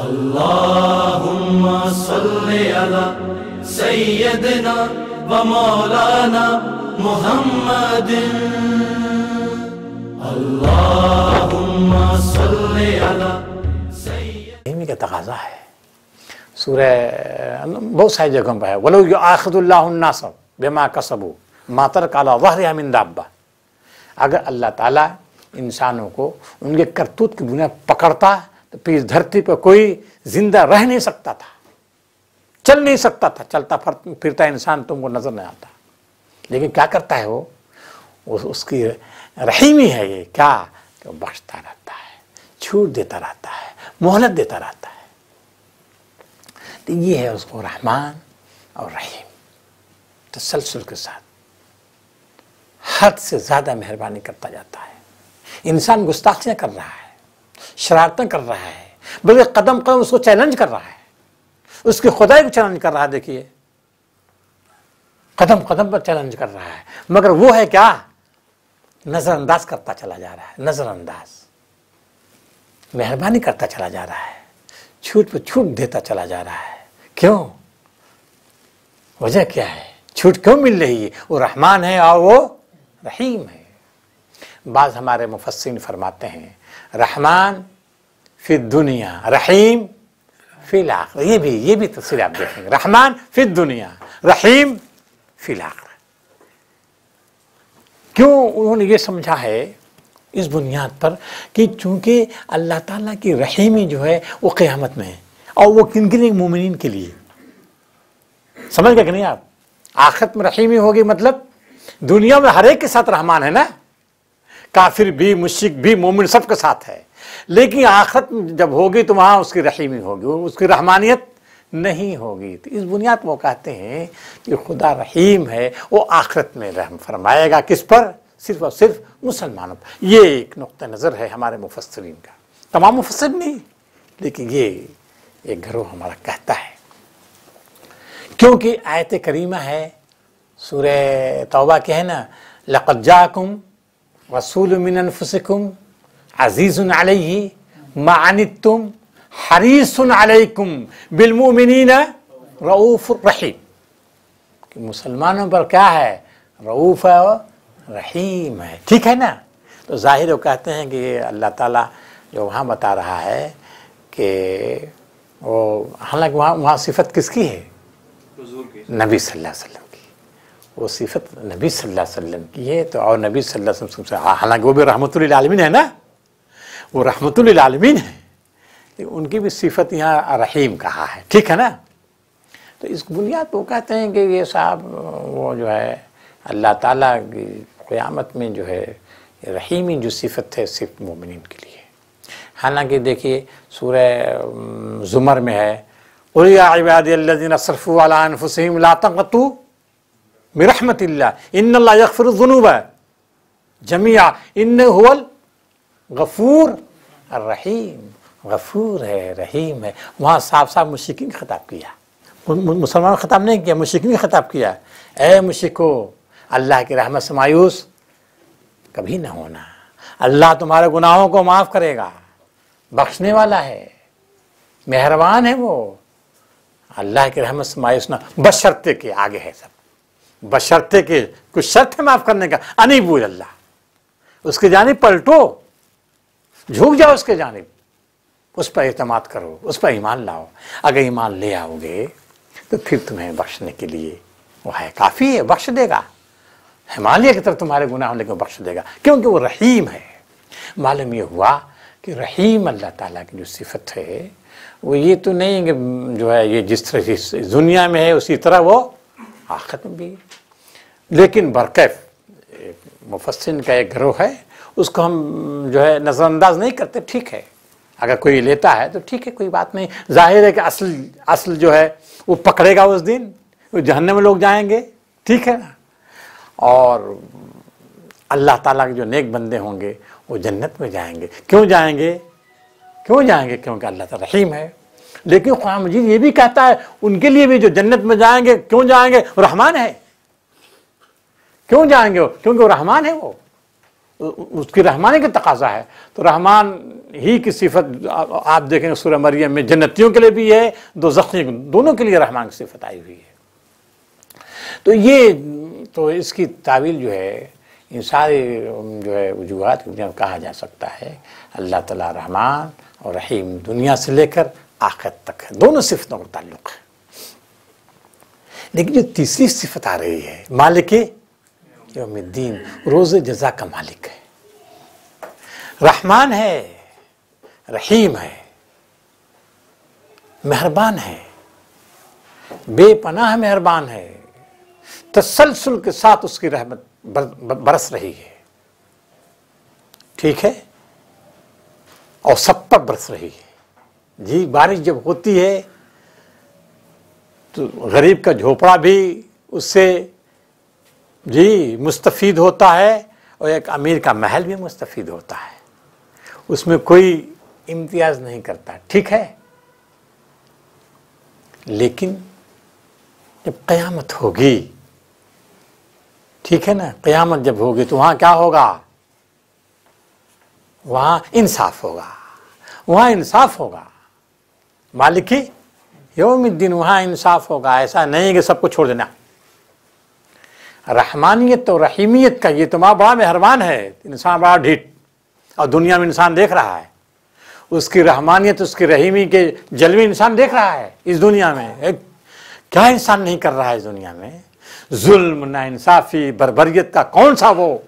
اللهم صل على سيدنا ومولانا محمد اللهم صل على سيدنا کا تقاضا ہے۔ سورہ، بہت ساری جگہوں پہ ہے۔ ولو یؤاخذ اللہ الناس بما کسبوا ما ترک علی ظہرها من دابہ اگر اللہ تعالیٰ انسانوں کو ان کے کرتوت کی بنیاد پکڑتا ہے تو پھر اس دھرتی پہ کوئی زندہ رہ نہیں سکتا تھا۔ چل نہیں سکتا تھا۔ چلتا پھرتا انسان تم کو نظر نہیں آتا۔ لیکن کیا کرتا ہے وہ؟ اس کی رحیمی ہے یہ۔ کیا؟ کہ وہ بخشتا رہتا ہے، چھوٹ دیتا رہتا ہے، مہلت دیتا رہتا ہے۔ تو یہ ہے اس کو رحمان اور رحیم۔ تسلسل کے ساتھ حد سے زیادہ مہربانی کرتا جاتا ہے۔ انسان گستاخیاں کر رہا ہے۔ شرارتیں کر رہا ہے، بلکہ قدم قدم اس کو چیلنج کر رہا ہے۔ اس کی خدائی کو چیلنج کر رہا ہے، دیکھیے۔ قدم قدم پر چیلنج کر رہا ہے۔ مگر وہ ہے کیا؟ نظر انداز کرتا چلا جا رہا ہے نظر انداز مہربانی کرتا چلا جا رہا ہے، چھوٹ پہ چھوٹ دیتا چلا جا رہا ہے۔ کیوں؟ وجہ کیا ہے؟ چھوٹ کیوں مل رہی ہے؟ وہ رحمان ہے اور وہ رحیم ہے۔ بعض ہمارے مفسرین فرماتے ہیں رحمان فی دنیا رحیم فی الاخرہ یہ بھی یہ بھی تفصیل آپ دیکھیں گے۔ رحمان فی دنیا رحیم فی الاخرہ کیوں انہوں نے یہ سمجھا ہے اس بنیاد پر کہ چونکہ اللہ تعالیٰ کی رحیمی جو ہے وہ قیامت میں ہے اور وہ کن کن مومنین کے لیے۔ سمجھ گئے کہ نہیں آپ؟ آخرت میں رحیمی ہوگی مطلب دنیا میں ہر ایک کے ساتھ رحمان ہے نا؟ کافر بھی مشرق بھی، مومن سب کے ساتھ ہے۔ لیکن آخرت جب ہوگی تو وہاں اس کی رحیمی ہوگی، اس کی رحمانیت نہیں ہوگی۔ تو اس بنیاد وہ کہتے ہیں کہ خدا رحیم ہے، وہ آخرت میں رحم فرمائے گا۔ کس پر؟ صرف اور صرف مسلمانوں پر۔ یہ ایک نقطہ نظر ہے ہمارے مفسرین کا۔ تمام مفسر نہیں، لیکن یہ ایک گھروں ہمارا کہتا ہے۔ کیونکہ آیت کریمہ ہے، سورہ توبہ کے ہے نا، لقد جاکم رسول من انفسکم عزیز علیہ ما عنتم حریص علیکم بالمؤمنین رعوف الرحیم کہ مسلمانوں پر کیا ہے؟ رعوف ہے رحیم ہے۔ ٹھیک ہے نا؟ تو ظاہر وہ کہتے ہیں کہ اللہ تعالیٰ جو وہاں بتا رہا ہے کہ وہ حالانکہ وہاں وہاں صفت کس کی ہے؟ نبی صلی اللہ علیہ وسلم۔ وہ صفت نبی صلی اللہ علیہ وسلم کی ہے تو اور نبی صلی اللہ علیہ وسلم سے حالانکہ وہ بھی رحمۃ للعالمین ہے نا؟ وہ رحمۃ للعالمین ہے۔ ان کی بھی صفت یہاں رحیم کہا ہے۔ ٹھیک ہے نا؟ تو اس بنیاد وہ کہتے ہیں کہ یہ صاحب، وہ جو ہے، اللہ تعالیٰ کی قیامت میں جو ہے، رحیمی جو صفت ہے، صرف مومنین کے لیے۔ حالانکہ دیکھیے، سورہ زمر میں ہے، قُلْ يَا عِبَادِيَ الَّذِينَ صَرْفُوا عَلَىٰ بِرَحْمَةِ اللَّهِ إِنَّ اللَّهَ يَغْفِرُ الذُّنُوبَ. جَمِيعًا إِنَّهُ هُوَ الغفور الرحیم. غفور ہے، رحیم ہے. وہاں صاف صاف مشرکین کا خطاب کیا. مسلمان خطاب نہیں کیا، مشرکین خطاب کیا. اے مشرکو، اللہ کی رحمت سے مایوس کبھی نہ ہونا. اللہ تمہارے گناہوں کو معاف کرے گا. بخشنے والا ہے. مہربان ہے وہ. اللہ کی رحمت سے مایوس نہ بشرتے کے آگے ہے سب. بشرتے کے کچھ شرط ہے معاف کرنے کا۔ انی بول اللہ۔ اس کی جانب پلٹو۔ جھوک جاؤ اس کے جانب۔ اس پر اعتماد کرو۔ اس پر ایمان لاؤ۔ اگر ایمان لے آؤ گے تو پھر تمہیں بخشنے کے لیے وہ ہے کافی ہے، بخش دے گا۔ ہمالیہ کی طرف تمہارے گناہ لے کے بخش دے گا۔ کیونکہ وہ رحیم ہے۔ معلوم یہ ہوا کہ رحیم اللہ تعالیٰ کی جو صفت ہے، وہ یہ تو نہیں کہ جو ہے یہ جس طرح جس دنیا میں ہے، اسی طرح وہ آخرت میں بھی۔ لیکن برکیف مفسن کا ایک گروہ ہے، اس کو ہم جو ہے نظر انداز نہیں کرتے، ٹھیک ہے۔ اگر کوئی لیتا ہے تو ٹھیک ہے، کوئی بات نہیں۔ ظاہر ہے کہ اصل اصل جو ہے، وہ پکڑے گا اس دن، وہ جہنم میں لوگ جائیں گے۔ ٹھیک ہے نا؟ اور اللہ تعالیٰ کے جو نیک بندے ہوں گے، وہ جنت میں جائیں گے۔ کیوں جائیں گے؟ کیوں جائیں گے؟ کیونکہ اللہ تعالیٰ رحیم ہے۔ لیکن قرآن مجید یہ بھی کہتا ہے، ان کے لیے بھی جو جنت میں جائیں گے، کیوں جائیں گے؟ وہ رحمان ہے۔ کیوں جائیں گے وہ؟ کیونکہ وہ رحمان ہے وہ۔ اس کی رحمانی کا تقاضا ہے۔ تو رحمان ہی کی صفت آپ دیکھیں گے، سورہ مریم میں جنتیوں کے لیے بھی ہے، دو زخمی، دونوں کے لیے رحمان کی صفت آئی ہوئی ہے۔ تو یہ، تو اس کی تعویل جو ہے ان سارے جو ہے وجوہات کی کہا جا سکتا ہے۔ اللہ تعالیٰ رحمان اور رحیم دنیا سے لے کر آخر تک۔ ہے دونوں صفتوں کا تعلق ہے۔ لیکن جو تیسری صفت آ رہی ہے، مالک یوم الدین، روز جزا کا مالک ہے۔ رحمان ہے، رحیم ہے، مہربان ہے۔ بے پناہ مہربان ہے۔ تسلسل کے ساتھ اس کی رحمت برس رہی ہے۔ ٹھیک ہے؟ اور سب پر برس رہی ہے۔ جی بارش جب ہوتی ہے تو غریب کا جھوپڑا بھی اس سے جی مستفید ہوتا ہے اور ایک امیر کا محل بھی مستفید ہوتا ہے۔ اس میں کوئی امتیاز نہیں کرتا، ٹھیک ہے؟ لیکن جب قیامت ہوگی، ٹھیک ہے نا؟ قیامت جب ہوگی تو وہاں کیا ہوگا؟ وہاں انصاف ہوگا۔ وہاں انصاف ہوگا۔ مالکی یوم الدین وہاں انصاف ہوگا، ایسا نہیں کہ سب کو چھوڑ دینا۔ رحمانیت اور رحیمیت کا یہ تو ماں بڑا مہربان ہے، انسان بڑا ڈھیٹ اور دنیا میں انسان دیکھ رہا ہے۔ اس کی رحمانیت، اس کی رحیمی کے جلوے انسان دیکھ رہا ہے اس دنیا میں۔ ایک- کیا انسان نہیں کر رہا ہے اس دنیا میں؟ ظلم نا انصافی بربریت کا کون سا وہ؟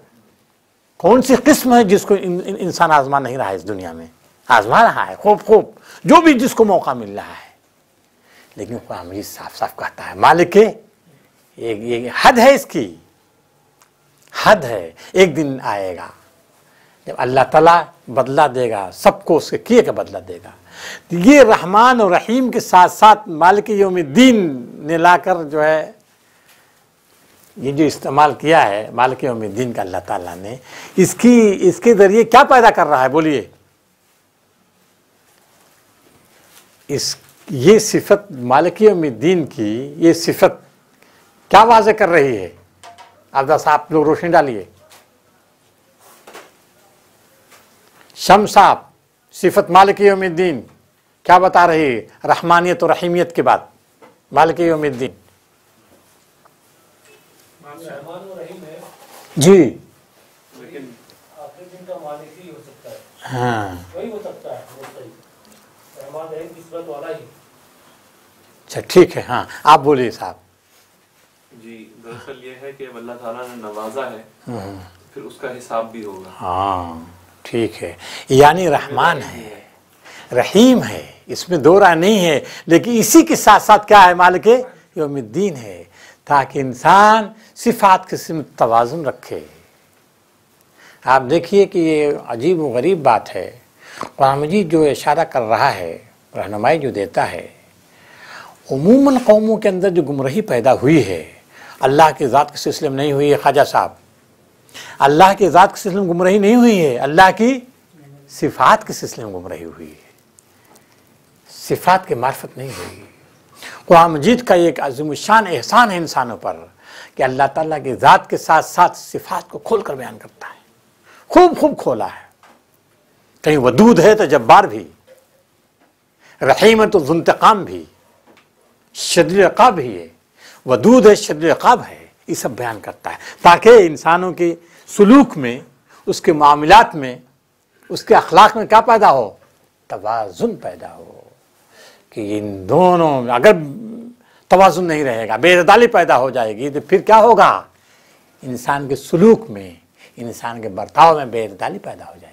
کون سی قسم ہے جس کو انسان آزما نہیں رہا ہے اس دنیا میں؟ آزما رہا ہے، خوب خوب۔ جو بھی جس کو موقع مل رہا ہے۔ لیکن قرآن مجید صاف صاف کہتا ہے، مالک یہ حد ہے اس کی۔ حد ہے، ایک دن آئے گا۔ جب اللہ تعالیٰ بدلہ دے گا، سب کو اس کے کیے کا بدلہ دے گا۔ یہ رحمان اور رحیم کے ساتھ ساتھ مالک یوم الدین نے لا کر جو ہے، یہ جو استعمال کیا ہے، مالک یوم الدین کا اللہ تعالیٰ نے، اس کی، اس کے ذریعے کیا پیدا کر رہا ہے؟ بولیے۔ اس یہ صفت مالک یوم الدین کی یہ صفت کیا واضح کر رہی ہے؟ دس آپ لوگ روشنی ڈالیے۔ شم صاحب صفت مالک یوم الدین کیا بتا رہی ہے؟ رحمانیت اور رحیمیت کے بعد مالک یوم الدین جی۔ لیکن آخری دن کا مالک ہی ہو سکتا ہے ہاں ہے نسبت والا ہی۔ اچھا ٹھیک ہے ہاں آپ بولیے صاحب۔ جی دراصل یہ ہے کہ اللہ تعالیٰ نے نوازا ہے پھر اس کا حساب بھی ہوگا۔ ہاں ٹھیک ہے۔ یعنی رحمان ہے رحیم ہے اس میں دو رائے نہیں ہے لیکن اسی کے ساتھ ساتھ کیا ہے مالک؟ یوم الدین ہے تاکہ انسان صفات کے سم توازن رکھے۔ آپ دیکھیے کہ یہ عجیب و غریب بات ہے۔ قرآن مجید جو اشارہ کر رہا ہے، رہنمائی جو دیتا ہے، عموماً قوموں کے اندر جو گمراہی پیدا ہوئی ہے، اللہ کی ذات کے سلسلے میں نہیں ہوئی ہے، خواجہ صاحب۔ اللہ کی ذات کے سلسلے میں گمراہی نہیں ہوئی ہے، اللہ کی صفات کے سلسلے میں گمراہی ہوئی ہے۔ صفات کی معرفت نہیں ہوئی۔ قرآن مجید کا ایک عظیم الشان، احسان ہے انسانوں پر کہ اللہ تعالیٰ کی ذات کے ساتھ ساتھ صفات کو کھول کر بیان کرتا ہے۔ خوب خوب کھولا ہے۔ کہیں ودود ہے تو جبار بھی رحیم ہے تو ذنتقام بھی، شدید عقاب بھی ہے۔ ودود ہے، شدید عقاب ہے، یہ سب بیان کرتا ہے۔ تاکہ انسانوں کے سلوک میں، اس کے معاملات میں، اس کے اخلاق میں کیا پیدا ہو؟ توازن پیدا ہو۔ کہ ان دونوں میں اگر توازن نہیں رہے گا، بے عدالی پیدا ہو جائے گی، تو پھر کیا ہوگا؟ انسان کے سلوک میں، انسان کے برتاؤ میں بے عدالی پیدا ہو جائے گی۔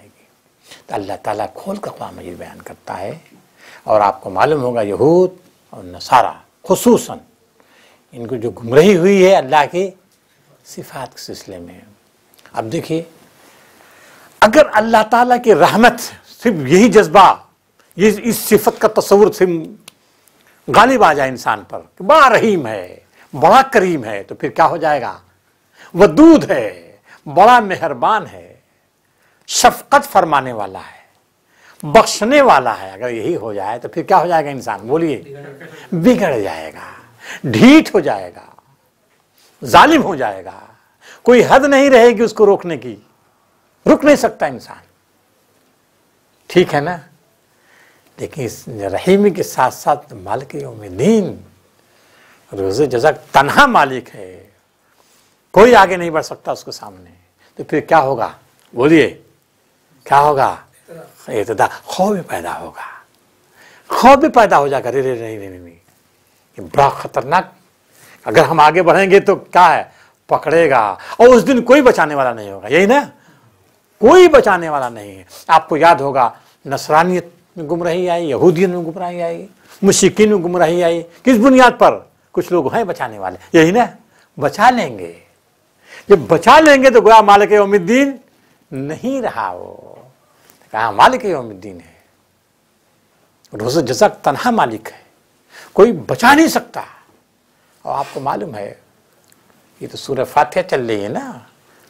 تو اللہ تعالیٰ کھول کر قرآن مجید بیان کرتا ہے اور آپ کو معلوم ہوگا یہود اور نصارہ، خصوصاً ان کو جو گمراہی ہوئی ہے اللہ کی صفات کے سلسلے میں۔ اب دیکھیے، اگر اللہ تعالیٰ کی رحمت صرف یہی جذبہ، یہ اس صفت کا تصور صرف غالب آ جائے انسان پر کہ بڑا رحیم ہے، بڑا کریم ہے، تو پھر کیا ہو جائے گا؟ ودود ہے، بڑا مہربان ہے۔ شفقت فرمانے والا ہے، بخشنے والا ہے۔ اگر یہی ہو جائے تو پھر کیا ہو جائے گا انسان؟ بولیے۔ بگڑ جائے گا، ڈھیٹ ہو جائے گا، ظالم ہو جائے گا۔ کوئی حد نہیں رہے گی اس کو روکنے کی۔ رک نہیں سکتا انسان۔ ٹھیک ہے نا؟ لیکن اس رحیمی کے ساتھ ساتھ مالک یوم دین روز جزاک تنہا مالک ہے۔ کوئی آگے نہیں بڑھ سکتا اس کے سامنے۔ تو پھر کیا ہوگا؟ بولیے۔ کیا ہوگا اعتدا خوف بھی پیدا ہوگا خوف بھی پیدا ہو جائے گا رے نہیں نہیں نہیں بڑا خطرناک اگر ہم آگے بڑھیں گے تو کیا ہے پکڑے گا اور اس دن کوئی بچانے والا نہیں ہوگا یہی نا کوئی بچانے والا نہیں ہے آپ کو یاد ہوگا نصرانیت میں گم رہی آئی یہودیت میں گم رہی آئی مشکین میں گم رہی آئی کس بنیاد پر کچھ لوگ ہیں بچانے والے یہی نا بچا لیں گے جب بچا لیں گے تو گویا مالک یوم نہیں رہا وہ کہا، مالک یوم الدین ہے۔ روز جزک تنہا مالک ہے۔ کوئی بچا نہیں سکتا۔ اور آپ کو معلوم ہے، یہ تو سورہ فاتحہ چل رہی ہے نا۔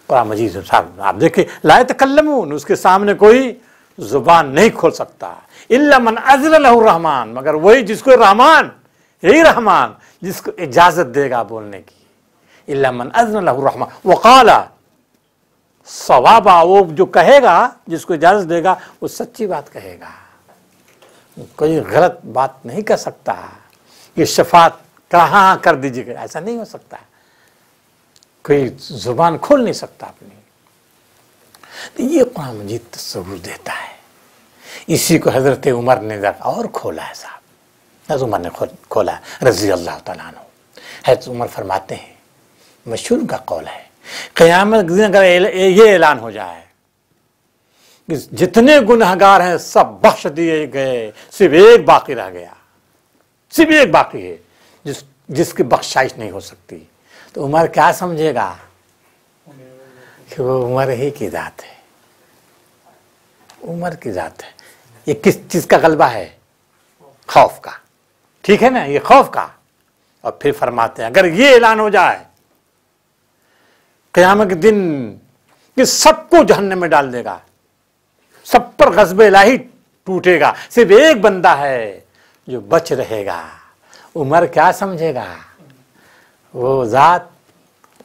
قرآن مجید صاحب، آپ دیکھیں، لا تکلمون اس کے سامنے کوئی زبان نہیں کھول سکتا۔ اللہ من عزل الہ الرحمٰن، مگر وہی جس کو رحمان، یہی رحمان، جس کو اجازت دے گا بولنے کی۔ اللہ من عزل الہ الرحمٰن۔ وقالا ثواب وہ جو کہے گا، جس کو اجازت دے گا، وہ سچی بات کہے گا۔ کوئی غلط بات نہیں کہہ سکتا۔ یہ شفاعت کہاں کر دیجیے گا؟ ایسا نہیں ہو سکتا۔ کوئی زبان کھول نہیں سکتا اپنی۔ یہ قرآن مجید تصور دیتا ہے۔ اسی کو حضرت عمر نے اور کھولا ہے صاحب۔ حضرت عمر نے کھولا ہے، رضی اللہ تعالیٰ عنہ۔ حضرت عمر فرماتے ہیں، مشہور کا قول ہے قیامت دن اگر یہ اعلان ہو جائے کہ جتنے گناہ گار ہیں سب بخش دیے گئے، صرف ایک باقی رہ گیا۔ صرف ایک باقی ہے، جس جس کی بخشائش نہیں ہو سکتی۔ تو عمر کیا سمجھے گا؟ کہ وہ عمر ہی کی ذات ہے۔ عمر کی ذات ہے۔ یہ کس چیز کا غلبہ ہے؟ خوف کا۔ ٹھیک ہے نا؟ یہ خوف کا۔ اور پھر فرماتے ہیں، اگر یہ اعلان ہو جائے قیامت کے دن یہ سب کو جہنم میں ڈال دے گا۔ سب پر غزب الہی ٹوٹے گا۔ صرف ایک بندہ ہے جو بچ رہے گا۔ عمر کیا سمجھے گا؟ وہ ذات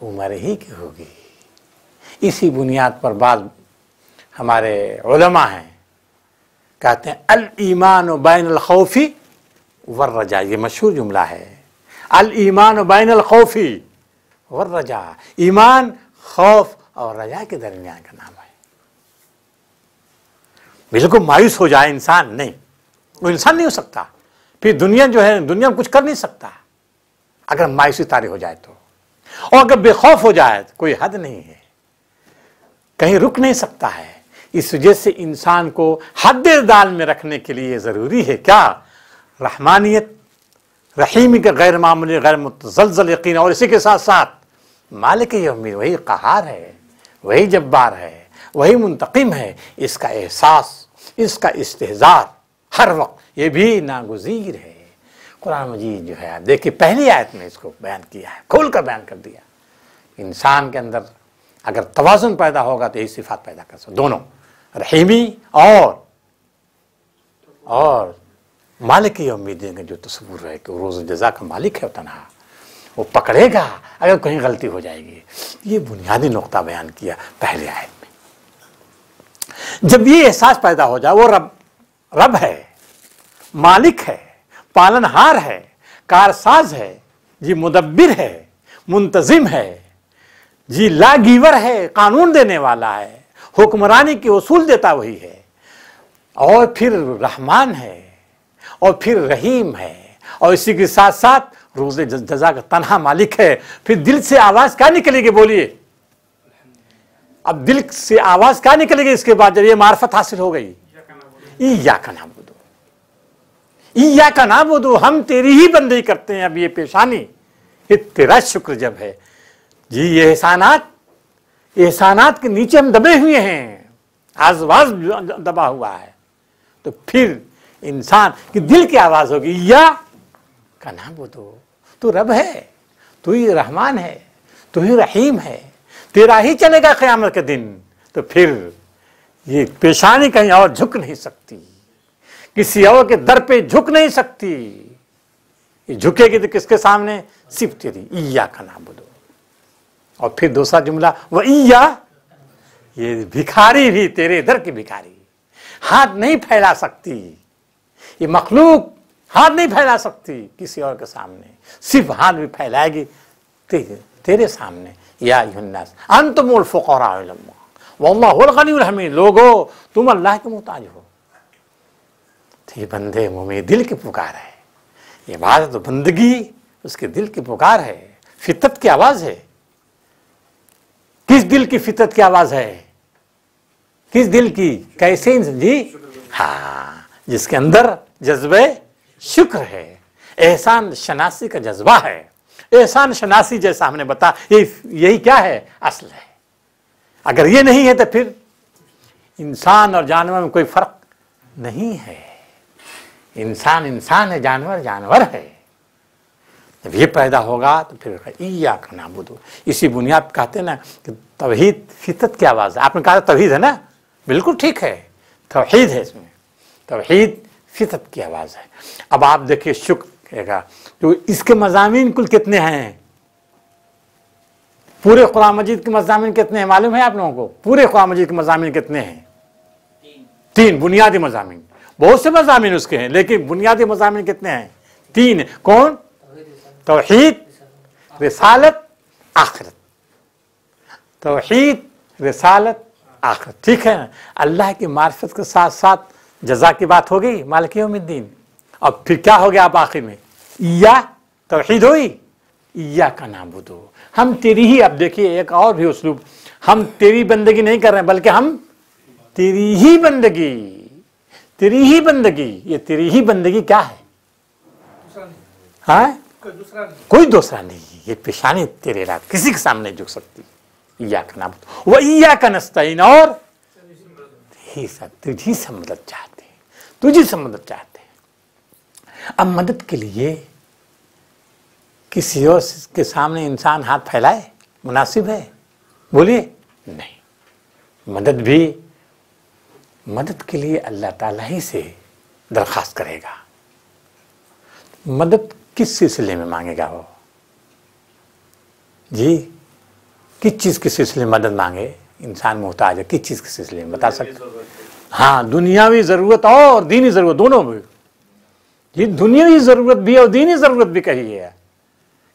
عمر ہی کی ہوگی۔ اسی بنیاد پر بعض ہمارے علماء ہیں۔ کہتے ہیں المان و بین الخوفی ور رجا یہ مشہور جملہ ہے۔ المان و بین الخوفی اور رجا ایمان، خوف اور رجا کے درمیان کا نام ہے. بالکل مایوس ہو جائے انسان، نہیں. وہ انسان نہیں ہو سکتا. پھر دنیا جو ہے، دنیا میں کچھ کر نہیں سکتا. اگر مایوسی تاری ہو جائے تو. اور اگر بے خوف ہو جائے تو کوئی حد نہیں ہے. کہیں رک نہیں سکتا ہے. اس وجہ سے انسان کو حد دال میں رکھنے کے لیے ضروری ہے کیا؟ رحمانیت رحیمی کے غیر معمولی، غیر متزلزل یقین اور اسی کے ساتھ ساتھ مالک یومی وہی قہار ہے، وہی جبار ہے، وہی منتقم ہے، اس کا احساس، اس کا استحزار ہر وقت یہ بھی ناگزیر ہے۔ قرآن مجید جو ہے، آپ دیکھیے، پہلی آیت میں اس کو بیان کیا ہے، کھول کر بیان کر دیا۔ انسان کے اندر اگر توازن پیدا ہوگا تو یہی صفات پیدا کر سکتا دونوں، رحیمی اور اور مالک یہ امید دیں گے جو تصور رہے کہ روز جزا کا مالک ہے تنہا وہ پکڑے گا اگر کہیں غلطی ہو جائے گی۔ یہ بنیادی نقطہ بیان کیا پہلے آیت میں۔ جب یہ احساس پیدا ہو جائے، وہ رب رب ہے، مالک ہے پالن ہار ہے، کارساز ہے جی مدبر ہے، منتظم ہے جی لاگیور ہے، قانون دینے والا ہے، حکمرانی کے اصول دیتا وہی ہے۔ اور پھر رحمان ہے اور پھر رحیم ہے اور اسی کے ساتھ ساتھ روز جزا کا تنہا مالک ہے۔ پھر دل سے آواز کیا نکلے گی بولیے؟ اب دل سے آواز کیا نکلے گی اس کے بعد جب یہ معرفت حاصل ہو گئی؟ ای یا کا نام بدو ای یا کا نام بدو ہم تیری ہی بندی کرتے ہیں۔ اب یہ پیشانی، یہ تیرا شکر جب ہے۔ جی یہ احسانات احسانات کے نیچے ہم دبے ہوئے ہیں۔ آزواز دبا ہوا ہے۔ تو پھر انسان کی دل کی آواز ہوگی، یا کا نام وہ تو تو رب ہے، تو ہی رحمان ہے، تو ہی رحیم ہے، تیرا ہی چلے گا قیامت کے دن۔ تو پھر یہ پیشانی کہیں اور جھک نہیں سکتی، کسی اور کے در پہ جھک نہیں سکتی۔ یہ جھکے گی تو کس کے سامنے؟ صرف تیری ایا کا نام بدو اور پھر دوسرا جملہ، وہ ایا یہ بھکاری بھی تیرے در کی بھکاری ہاتھ نہیں پھیلا سکتی۔ یہ مخلوق ہاتھ نہیں پھیلا سکتی کسی اور کے سامنے۔ صرف ہاتھ بھی پھیلائے گی تیرے, سامنے۔ یا ایھا الناس انتم الفقراء اللہ۔ واللہ هو الغنی الحمید۔ لوگو تم اللہ کے محتاج ہو۔ تو یہ بندے منہ میں دل کی پکار ہے۔ یہ عبادت و بندگی اس کے دل کی پکار ہے۔ فطرت کی آواز ہے۔ کس دل کی فطرت کی آواز ہے؟ کس دل کی؟ کیسے جی؟ ہاں جس کے اندر جذبہ شکر ہے۔ احسان شناسی کا جذبہ ہے۔ احسان شناسی جیسا ہم نے بتا یہی کیا ہے؟ اصل ہے۔ اگر یہ نہیں ہے تو پھر انسان اور جانور میں کوئی فرق نہیں ہے۔ انسان انسان ہے، جانور جانور ہے۔ جب یہ پیدا ہوگا تو پھر ایا کا نابود اسی بنیاد پہ کہتے ہیں نا کہ توحید فطرت کی آواز ہے۔ آپ نے کہا توحید ہے نا؟ بالکل ٹھیک ہے۔ توحید ہے اس میں۔ توحید فطرت کی آواز ہے۔ اب آپ دیکھیے شکر کہے گا تو اس کے مضامین کل کتنے ہیں؟ پورے قرآن مجید کے مضامین کتنے ہیں؟ معلوم ہے آپ لوگوں کو؟ پورے قرآن مجید کے مضامین کتنے ہیں؟ تین۔ بنیادی مضامین۔ بہت سے مضامین اس کے ہیں لیکن بنیادی مضامین کتنے ہیں؟ تین کون؟ توحید رسالت آخرت۔ توحید رسالت آخرت۔ ٹھیک ہے۔ اللہ کی معرفت کے ساتھ ساتھ جزا کی بات ہو گئی مالک یوم الدین۔ اب پھر کیا ہو گیا آپ آخر میں؟ یا توحید ہوئی یا کا نام بدو ہم تیری ہی، اب دیکھیے ایک اور بھی اسلوب۔ ہم تیری بندگی نہیں کر رہے ہیں، بلکہ ہم تیری ہی بندگی۔ تیری ہی بندگی، یہ تیری ہی بندگی کیا ہے؟ ہاں؟ کوئی دوسرا نہیں، یہ پیشانی تیرے رات کسی کے سامنے جھک سکتی۔ یا کا نام وہ یا کا نستعین، اور ہی سب تجھی سے مدد چاہتے ہیں، تجھی سے مدد چاہتے ہیں۔ اب مدد کے لیے کسی اور کے سامنے انسان ہاتھ پھیلائے، مناسب ہے؟ بولیے، نہیں۔ مدد بھی مدد کے لیے اللہ تعالیٰ ہی سے درخواست کرے گا۔ مدد کس سلسلے میں مانگے گا وہ؟ جی کس چیز کے سلسلے میں مدد مانگے؟ انسان محتاج ہے کس چیز کے سلسلے میں؟ بتا سکتے ہاں دنیاوی ضرورت اور دینی ضرورت دونوں بھی یہ دنیاوی ضرورت بھی اور دینی ضرورت بھی کہی ہے۔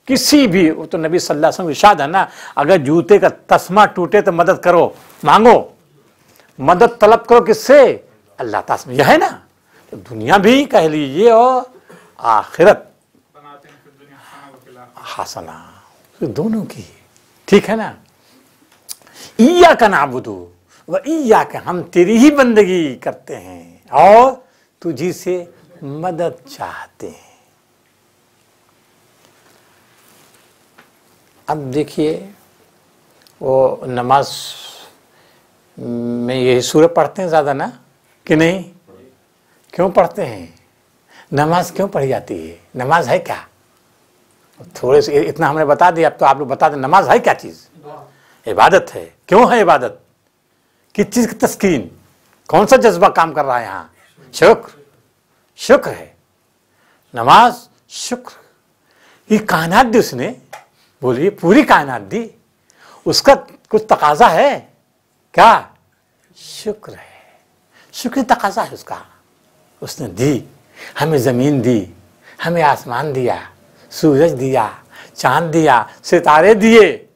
کسی بھی وہ تو نبی صلی اللہ علیہ وسلم ارشاد ہے نا۔ اگر جوتے کا تسمہ ٹوٹے تو مدد کرو مانگو۔ مدد طلب کرو کس سے؟ اللہ تعالیٰ یہ ہے نا۔ دنیا بھی کہہ لیجیے اور آخرت۔ حسنا تو دونوں کی۔ ٹھیک ہے نا۔ ایا کا نابدو و ایا کا ہم تیری ہی بندگی کرتے ہیں۔ اور تجھی سے مدد چاہتے ہیں۔ اب دیکھیے، وہ نماز میں یہی سورہ پڑھتے ہیں زیادہ نا؟ کہ نہیں؟ کیوں پڑھتے ہیں؟ نماز کیوں پڑھی جاتی ہے؟ نماز ہے کیا؟ تھوڑے سے اتنا ہم نے بتا دیا، اب تو آپ لوگ بتا دیں نماز ہے کیا چیز؟ عبادت ہے۔ کیوں ہے عبادت؟ کس چیز کی تسکین؟ کون سا جذبہ کام کر رہا ہے یہاں؟ شکر۔ شکر ہے۔ نماز، شکر۔ یہ کائنات دی اس نے، بولیے، پوری کائنات دی۔ اس کا کچھ تقاضا ہے؟ کیا؟ شکر ہے۔ شکر تقاضا ہے اس کا۔ اس نے دی، ہمیں زمین دی، ہمیں آسمان دیا، سورج دیا، چاند دیا، ستارے دیے۔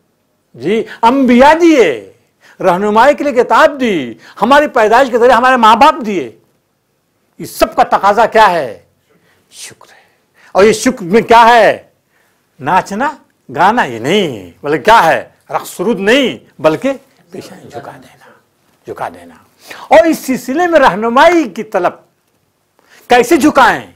جی انبیاء دیے، رہنمائی کے لیے کتاب دی، ہماری پیدائش کے ذریعے ہمارے ماں باپ دیے۔ اس سب کا تقاضا کیا ہے؟ شکر ہے۔ اور یہ شکر میں کیا ہے؟ ناچنا، گانا یہ نہیں، بلکہ کیا ہے؟ رقص سرود نہیں، بلکہ پیشانی جھکا دینا جھکا دینا۔ اور اس سلسلے میں رہنمائی کی طلب کیسے جھکائیں؟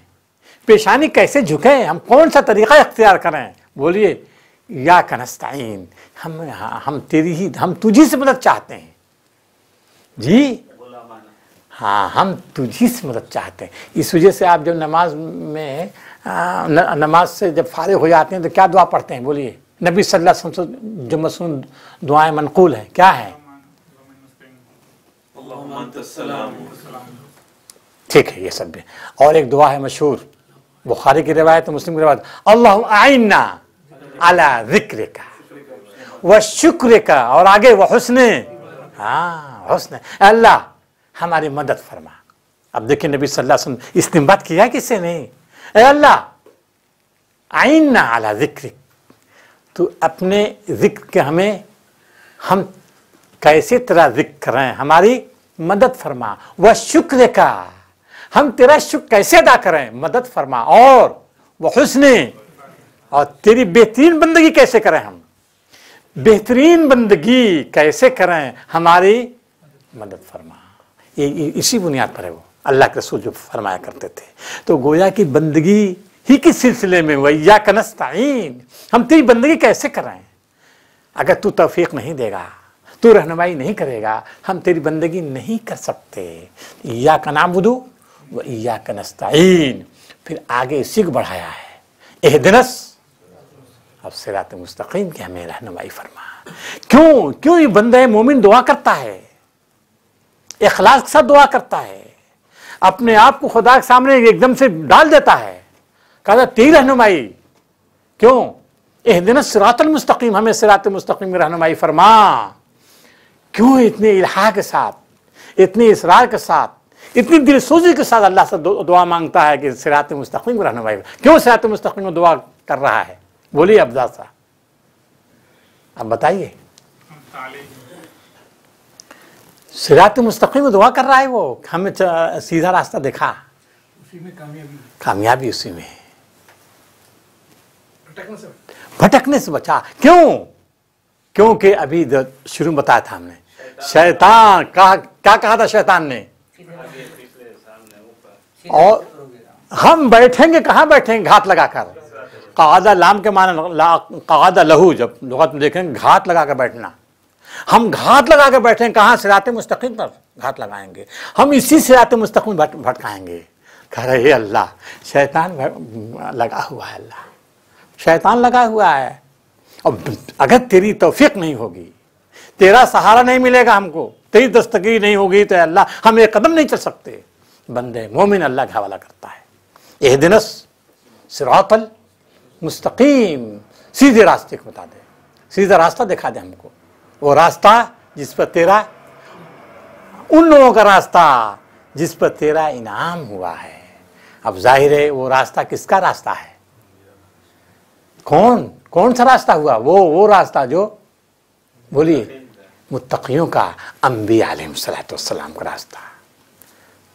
پیشانی کیسے جھکیں؟ ہم کون سا طریقہ اختیار کریں؟ بولیے یا کنستعین ہم ہم تیری ہی ہم تجھی سے مدد چاہتے ہیں۔ جی؟ ہاں ہم تجھی سے مدد چاہتے ہیں۔ اس وجہ سے آپ جب نماز میں نماز سے جب فارغ ہو جاتے ہیں تو کیا دعا پڑھتے ہیں؟ بولیے۔ نبی صلی اللہ علیہ وسلم سے جو مصنون دعائیں منقول ہیں کیا السلام۔ ٹھیک ہے یہ سب بھی۔ اور ایک دعا ہے مشہور بخاری کی روایت مسلم کی روایت۔ اللہ آئینہ علی ذکر کا و شکر کا اور آگے وہ حسن ہاں حسن۔ اللہ ہماری مدد فرما۔ اب دیکھیں نبی صلی اللہ علیہ وسلم استنباد کیا کس نے؟ اے اللہ آئین نہ اعلیٰ ذکر تو اپنے ذکر کے ہمیں، ہم کیسے تیرا ذکر کریں؟ ہماری مدد فرما۔ وہ شکر کا ہم تیرا شکر کیسے ادا کریں؟ مدد فرما۔ اور وہ حسن اور تیری بہترین بندگی کیسے کریں ہم؟ بہترین بندگی کیسے کریں؟ ہماری مدد فرما۔ یہ اسی بنیاد پر ہے وہ۔ اللہ کے رسول جو فرمایا کرتے تھے۔ تو گویا کی بندگی ہی کے سلسلے میں ویا کنستعین ہم تیری بندگی کیسے کریں؟ اگر تو توفیق نہیں دے گا، تو رہنمائی نہیں کرے گا، ہم تیری بندگی نہیں کر سکتے۔ یا کا نام بدو وہ یا کا پھر آگے اسی کو بڑھایا ہے۔ اہدنس اب سرات مستقیم کی ہمیں رہنمائی فرما۔ کیوں؟ کیوں یہ بندہ مومن دعا کرتا ہے؟ اخلاص کے ساتھ دعا کرتا ہے۔ اپنے آپ کو خدا کے سامنے ایک دم سے ڈال دیتا ہے۔ کہا تیری رہنمائی۔ کیوں؟ اہ دن سرات المستقیم، ہمیں سرات مستقیم میں رہنمائی فرما۔ کیوں اتنے الہا کے ساتھ؟ اتنے اصرار کے ساتھ؟ اتنی دل سوزی کے ساتھ اللہ سے دعا مانگتا ہے کہ سرات مستقیم رہنمائی۔ کیوں سرات مستقیم میں دعا کر رہا ہے؟ بولیے ابدا صاحب۔ اب بتائیے۔ سرات مستقیم میں دعا کر رہا ہے وہ۔ ہمیں سیدھا راستہ دکھا۔ اسی میں کامیابی۔ کامیابی اسی میں۔ بھٹکنے سے بچا۔ کیوں؟ کیونکہ ابھی جو شروع بتایا تھا ہم نے۔ شیطان کہا کیا کہا تھا شیطان نے؟ اور ہم بیٹھیں گے کہاں بیٹھیں گے؟ گھات لگا کر۔ قعدہ لام کے معنی قعدہ لہو، جب لغت میں دیکھیں گے، گھات لگا کر بیٹھنا۔ ہم گھات لگا کے بیٹھیں، کہاں؟ سرات مستقیم پر گھات لگائیں گے۔ ہم اسی سرات مستقیم بھٹکائیں گے۔ کہہ رہے اللہ، شیطان لگا ہوا ہے اللہ۔ شیطان لگا ہوا ہے۔ اور اگر تیری توفیق نہیں ہوگی، تیرا سہارا نہیں ملے گا ہم کو، تیری دستگیری نہیں ہوگی، تو اللہ، ہم ایک قدم نہیں چل سکتے۔ بندے مومن اللہ کا حوالہ کرتا ہے۔ یہ دنس سراط المستقیم سیدھے راستے کو بتا دے۔ سیدھا راستہ دکھا دے ہم کو۔ وہ راستہ جس پر تیرا ان لوگوں کا راستہ جس پر تیرا انعام ہوا ہے۔ اب ظاہر ہے وہ راستہ کس کا راستہ ہے؟ کون؟ کون سا راستہ ہوا؟ وہ وہ راستہ جو، بولیے، متقیوں کا انبیاء علیہ السلاۃ والسلام کا راستہ۔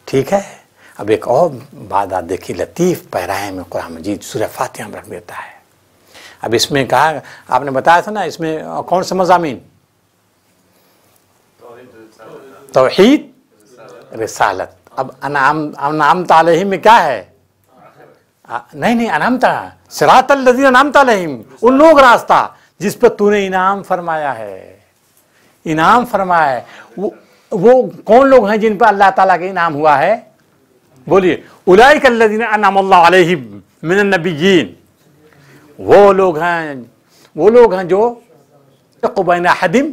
ٹھیک ہے؟ اب ایک اور بات آپ دیکھیے لطیف پیرائے میں قرآن مجید سورہ فاتحہ میں رکھ دیتا ہے۔ اب اس میں کہا آپ نے بتایا تھا نا اس میں کون سے مضامین؟ توحید رسالت۔ اب انعام انعام علیہم میں کیا ہے؟ نہیں نہیں انعام تھا سرات الذین انعامت علیہم۔ ان لوگ راستہ جس پہ تو نے انعام فرمایا ہے۔ انعام فرمایا ہے۔ وہ, وہ کون لوگ ہیں جن پہ اللہ تعالیٰ کا انعام ہوا ہے؟ بولیے اولئک الذین انعم اللہ علیہم من النبیین وہ لوگ ہیں وہ لوگ ہیں جو قبین حدم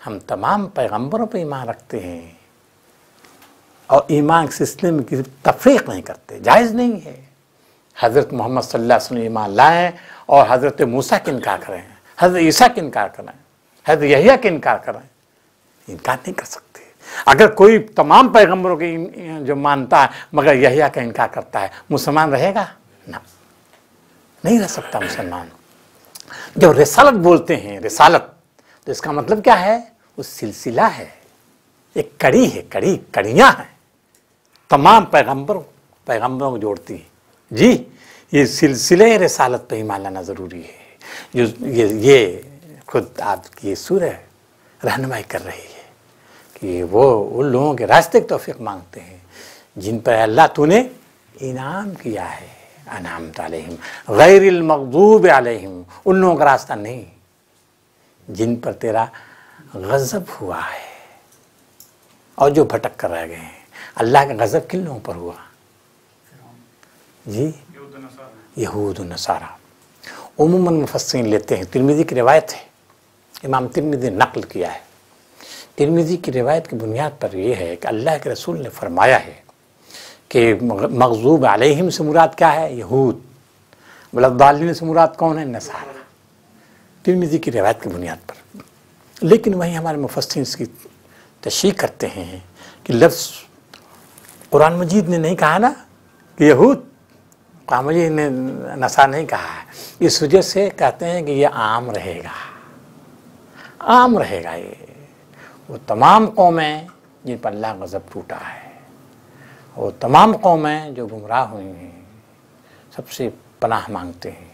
ہم تمام پیغمبروں پہ ایمان رکھتے ہیں اور ایمان کے سلسلے میں کسی تفریق نہیں کرتے جائز نہیں ہے حضرت محمد صلی اللہ علیہ وسلم ایمان لائیں اور حضرت موسیٰ کی انکار کریں حضرت عیسیٰ کی انکار کریں حضرت یحییٰ کی انکار کریں انکار نہیں کر سکتے اگر کوئی تمام پیغمبروں کے جو مانتا ہے، مگر یحییٰ کا انکار کرتا ہے، مسلمان رہے گا؟ نہ۔ نہیں رہ سکتا مسلمان۔ جو رسالت بولتے ہیں، رسالت، تو اس کا مطلب کیا ہے؟ وہ سلسلہ ہے۔ ایک کڑی ہے، کڑی، کڑیاں ہیں۔ تمام پیغمبروں پیغمبروں کو جوڑتی ہیں۔ جی یہ سلسلے رسالت پہ ایمان لانا ضروری ہے۔ جو یہ یہ خود آپ کی یہ سورہ رہنمائی کر رہی ہے۔ کہ وہ ان لوگوں کے راستے کی توفیق مانگتے ہیں۔ جن پر اللہ تو نے انعام کیا ہے۔ انعام علیہم، غیر المغضوب علیہم، ان لوگوں کا راستہ نہیں۔ جن پر تیرا غضب ہوا ہے۔ اور جو بھٹک کر رہ گئے ہیں۔ اللہ کا غضب کن لوگوں پر ہوا؟ جی؟ یہود و نصارہ۔ عموماً مفسرین لیتے ہیں۔ ترمیزی کی روایت ہے۔ امام ترمیزی نے نقل کیا ہے۔ ترمیزی کی روایت کی بنیاد پر یہ ہے کہ اللہ کے رسول نے فرمایا ہے کہ مغضوب علیہم سے مراد کیا ہے؟ یہود۔ بلدالین سے مراد کون ہے؟ نصارہ۔ ترمیزی کی روایت کی بنیاد پر۔ لیکن وہیں ہمارے مفسرین اس کی تشریح کرتے ہیں کہ لفظ قرآن مجید نے نہیں کہا نا کہ یہود۔ قرآن مجید نے نسا نہیں کہا ہے۔ اس وجہ سے کہتے ہیں کہ یہ عام رہے گا۔ عام رہے گا یہ۔ وہ تمام قومیں جن پر اللہ غضب ٹوٹا ہے۔ وہ تمام قومیں جو گمراہ ہوئی ہیں، سب سے پناہ مانگتے ہیں۔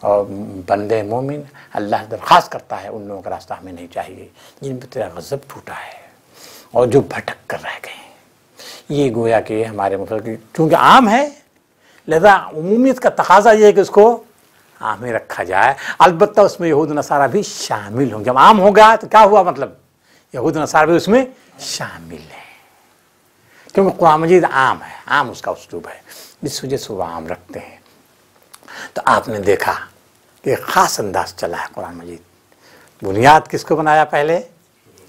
اور بندے مومن اللہ درخواست کرتا ہے، ان لوگوں کا راستہ ہمیں نہیں چاہیے، جن پہ تیرا غضب ٹوٹا ہے۔ اور جو بھٹک کر رہ گئے ہیں۔ یہ گویا کہ ہمارے مطلب کیونکہ عام ہے لہذا عمومیت کا تقاضا یہ ہے کہ اس کو عام ہی رکھا جائے۔ البتہ اس میں یہود نصارہ بھی شامل ہوں جب عام ہو گیا تو کیا ہوا مطلب؟ یہود نصارہ بھی اس میں شامل ہیں۔ کیونکہ قرآن مجید عام ہے، عام اس کا اسلوب ہے اس وجہ سے وہ عام رکھتے ہیں۔ تو آپ نے دیکھا کہ ایک خاص انداز چلا ہے قرآن مجید۔ بنیاد کس کو بنایا پہلے؟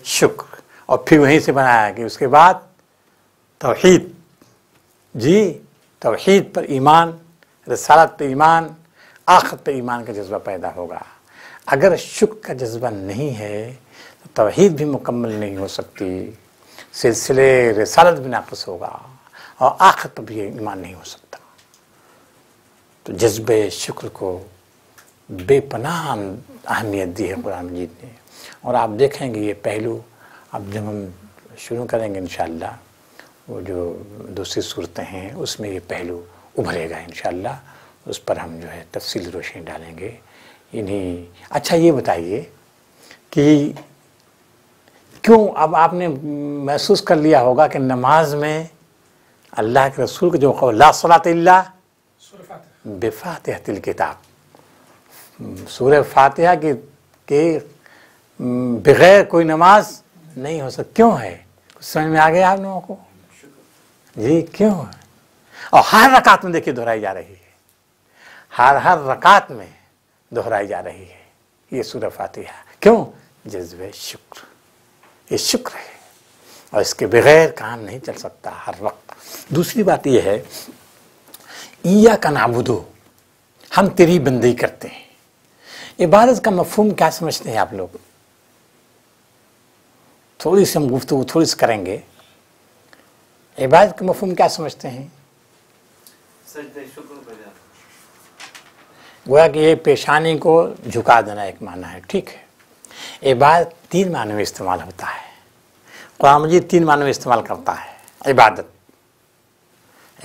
شکر۔ اور پھر وہیں سے بنایا کہ اس کے بعد توحید۔ جی توحید پر ایمان، رسالت پہ ایمان آخر پہ ایمان کا جذبہ پیدا ہوگا۔ اگر شکر کا جذبہ نہیں ہے توحید بھی مکمل نہیں ہو سکتی، سلسلے رسالت بھی ناقص ہوگا اور آخر پر بھی ایمان نہیں ہو سکتا۔ تو جذبہ شکر کو بے پناہ اہمیت دی ہے قرآن مجید نے۔ اور آپ دیکھیں گے یہ پہلو، اب جب ہم شروع کریں گے انشاءاللہ، وہ جو دوسری صورتیں ہیں، اس میں یہ پہلو ابھرے گا انشاءاللہ۔ اس پر ہم جو ہے تفصیل روشنی ڈالیں گے۔ انہیں اچھا یہ بتائیے کہ کیوں اب آپ نے محسوس کر لیا ہوگا کہ نماز میں اللہ کے رسول کے جو قول، لا صلاۃ اللہ بفاتحۃ الکتاب۔ سورہ فاتحہ کی، کے بغیر کوئی نماز نہیں ہو سکتی کیوں ہے؟ کچھ سمجھ میں آ گیا آپ لوگوں کو؟ جی کیوں ہے؟ اور ہر رکعت میں دیکھیے دہرائی جا رہی ہے۔ ہر ہر رکعت میں دہرائی جا رہی ہے۔ یہ سورہ فاتحہ۔ کیوں؟ جذبہ شکر۔ یہ شکر ہے۔ اور اس کے بغیر کام نہیں چل سکتا ہر وقت۔ دوسری بات یہ ہے ایا کا نابودو ہم تیری بندی کرتے ہیں۔ عبادت کا مفہوم کیا سمجھتے ہیں آپ لوگ؟ تھوڑی سی ہم گفتگو تھوڑی سی کریں گے۔ عبادت کا مفہوم کیا سمجھتے ہیں؟ گویا کہ یہ پیشانی کو جھکا دینا ایک معنی ہے ٹھیک ہے۔ عبادت تین معنی میں استعمال ہوتا ہے۔ قرآن مجید تین معنی میں استعمال کرتا ہے۔ عبادت۔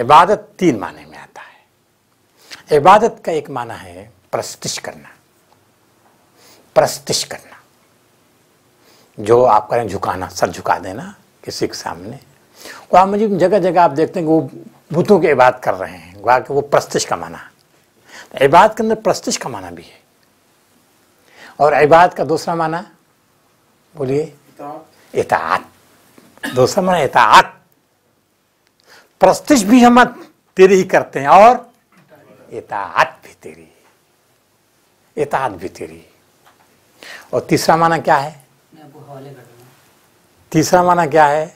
عبادت تین معنی میں آتا ہے۔ عبادت کا ایک معنی ہے پرستش کرنا۔ پرستش کرنا۔ جو آپ کریں جھکانا، سر جھکا دینا کسی کے سامنے۔ قرآن مجید جگہ جگہ آپ دیکھتے ہیں کہ وہ بتوں کی عبادت کر رہے ہیں۔ گویا کہ وہ پرستش کا معنی۔ عبادت کے اندر پرستش کا معنی بھی ہے۔ اور عبادت کا دوسرا معنی؟ بولیے۔ اطاعت۔ دوسرا معنی اطاعت۔ پرستش بھی ہم تیری ہی کرتے ہیں اور اطاعت بھی تیری۔ اطاعت بھی تیری۔ اور تیسرا معنی کیا ہے؟ تیسرا معنی کیا ہے؟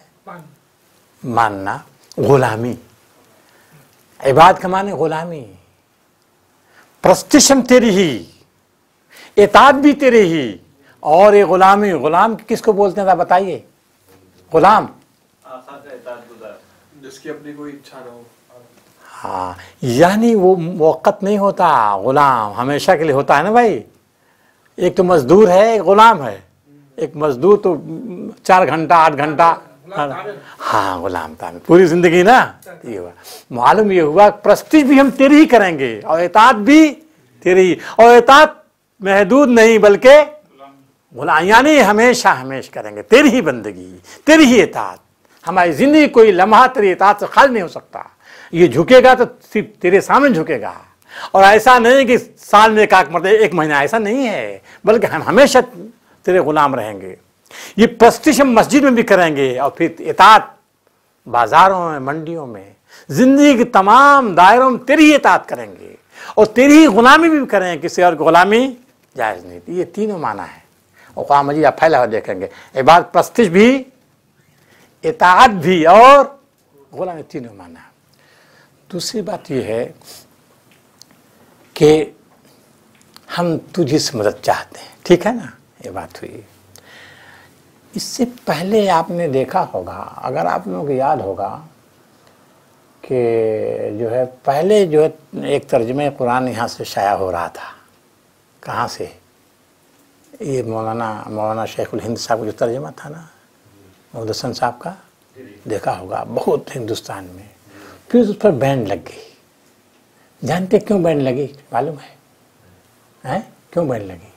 ماننا۔ غلامی۔ عبادت کا معنی غلامی۔ پرستشم تیری ہی۔ اطاعت بھی تیری ہی۔ اور یہ غلامی غلام کس کو بولتے ہیں؟ بتائیے۔ غلام۔ جس کی اپنی کوئی اچھا نہ ہو۔ ہاں یعنی وہ موقت نہیں ہوتا۔ غلام ہمیشہ کے لیے ہوتا ہے نا بھائی۔ ایک تو مزدور ہے ایک غلام ہے۔ ایک مزدور تو چار گھنٹہ آٹھ گھنٹہ۔ ہاں غلام تھا۔ پوری زندگی نا۔ یہ ہوا۔ معلوم یہ ہوا پرستش بھی ہم تیری ہی کریں گے۔ اور اطاعت بھی تیری ہی۔ اور اطاعت محدود نہیں، بلکہ غلام یعنی ہمیشہ ہمیشہ کریں گے۔ تیری ہی بندگی، تیری ہی اطاعت۔ ہماری زندگی کوئی لمحہ تیری اطاعت سے خالی نہیں ہو سکتا۔ یہ جھکے گا تو صرف تیرے سامنے جھکے گا۔ اور ایسا نہیں کہ سال میں ایک آنکھ مرتے ایک مہینہ ایسا نہیں ہے، بلکہ ہم ہمیشہ تیرے غلام رہیں گے۔ یہ پرستش ہم مسجد میں بھی کریں گے اور پھر اطاعت بازاروں میں، منڈیوں میں، زندگی کے تمام دائروں میں تیری ہی اطاعت کریں گے۔ اور تیری ہی غلامی بھی کریں، کسی اور غلامی جائز نہیں یہ تینوں معنی ہے اور قرآن مجید آپ پھیلا ہوا دیکھیں گے۔ عبادت پرستش بھی، اطاعت بھی اور غلامی تینوں معنی ہے دوسری بات یہ ہے کہ ہم تجھے سے مدد چاہتے ہیں۔ ٹھیک ہے نا؟ یہ بات ہوئی۔ اس سے پہلے آپ نے دیکھا ہوگا، اگر آپ لوگوں کو یاد ہوگا کہ جو ہے، پہلے جو ہے، ایک ترجمہ قرآن یہاں سے شائع ہو رہا تھا۔ کہاں سے؟ یہ مولانا مولانا شیخ الہند صاحب کا جو ترجمہ تھا نا محمد حسن صاحب کا دیکھا ہوگا بہت ہندوستان میں۔ پھر اس پر بینڈ لگ گئی۔ جانتے کیوں بینڈ لگی؟ معلوم ہے؟ کیوں بینڈ لگی؟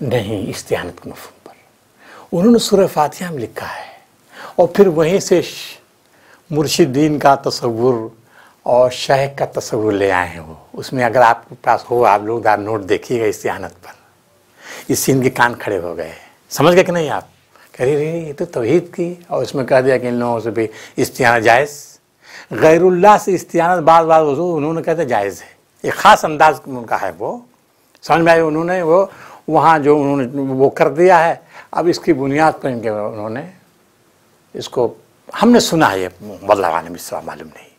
نہیں استعانت کے مفہوم پر۔ انہوں نے سورہ فاتحہ میں لکھا ہے۔ اور پھر وہیں سے مرشدین کا تصور اور شیخ کا تصور لے آئے ہیں وہ اس میں اگر آپ کے پاس ہو، آپ لوگ دار نوٹ دیکھیے گا استعانت پر۔ اس سے ان کے کان کھڑے ہو گئے۔ سمجھ گئے کہ نہیں آپ؟ کہہ رہی رہی یہ تو توحید کی۔ اور اس میں کہہ دیا کہ ان لوگوں سے بھی استعانت جائز۔ غیر اللہ سے استعانت بعض بعض وضو انہوں نے کہتے جائز ہے۔ ایک خاص انداز ان کا ہے وہ۔ سمجھ میں آئی انہوں نے وہ، وہاں جو انہوں نے وہ کر دیا ہے۔ اب اس کی بنیاد پر ان کے انہوں نے اس کو، ہم نے سنا ہے۔ یہ واللہ عالم، اس معلوم نہیں۔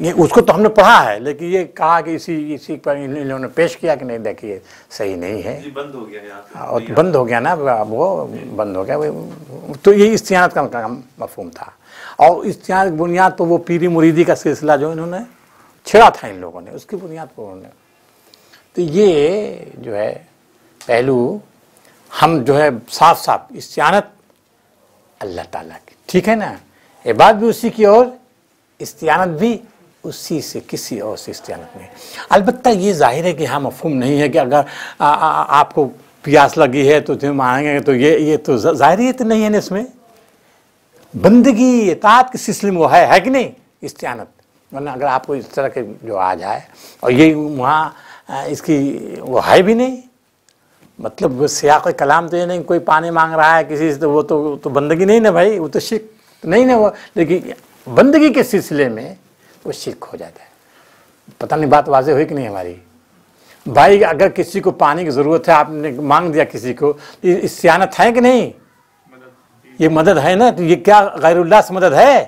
یہ اس کو تو ہم نے پڑھا ہے لیکن یہ کہا کہ اسی اسی پر ان لوگوں نے پیش کیا کہ نہیں دیکھیے صحیح نہیں ہے۔ جی بند ہو گیا اور بند ہو گیا نا اب وہ بند ہو گیا۔ وہ- تو یہ استعانت کا کا مفہوم تھا۔ اور استعانت کی بنیاد تو وہ پیری مریدی کا سلسلہ جو انہوں نے چھڑا تھا ان لوگوں نے اس کی بنیاد پر انہوں نے۔ تو یہ جو ہے پہلو ہم جو ہے صاف صاف استعانت اللہ تعالیٰ کی۔ ٹھیک ہے نا؟ عبادت بھی اسی کی اور استعانت بھی اسی سے کسی اور سے استعانت نہیں۔ البتہ یہ ظاہر ہے کہ ہاں مفہوم نہیں ہے کہ اگر آپ کو پیاس لگی ہے تو تم مانگیں گے تو یہ یہ تو ظاہریت نہیں ہے نا اس میں۔ بندگی، اطاعت کے سلسلے میں وہ ہے ہے کہ نہیں؟ استعانت۔ ورنہ اگر آپ کو اس طرح کے جو آ جائے، اور یہ وہاں اس کی وہ ہے بھی نہیں۔ مطلب سیاق کلام تو یہ نہیں، کوئی پانی مانگ رہا ہے کسی سے تو وہ تو بندگی نہیں نا بھائی، وہ تو شرک نہیں نا وہ۔ لیکن بندگی کے سلسلے میں وہ شرک ہو جاتا ہے۔ پتہ نہیں بات واضح ہوئی کہ نہیں ہماری؟ بھائی، اگر کسی کو پانی کی ضرورت ہے، آپ نے مانگ دیا کسی کو تو یہ سیانت ہے کہ نہیں؟ یہ مدد ہے نا؟ تو یہ کیا غیر اللہ سے مدد ہے؟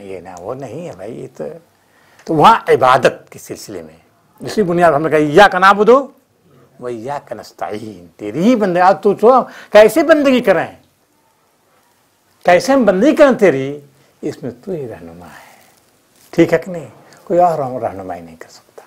یہ نہ، وہ نہیں ہے بھائی، یہ تو تو وہاں عبادت کے سلسلے میں۔ اسی بنیاد پر ہم نے کہا یا کا نام دو وہ یا کا نستعین تیری ہی بندگی، آج تو کیسے بندگی کریں؟ کیسے ہم بندگی کریں تیری؟ اس میں تو ہی رہنما ہے۔ ٹھیک ہے کہ نہیں؟ کوئی اور رہنمائی نہیں کر سکتا۔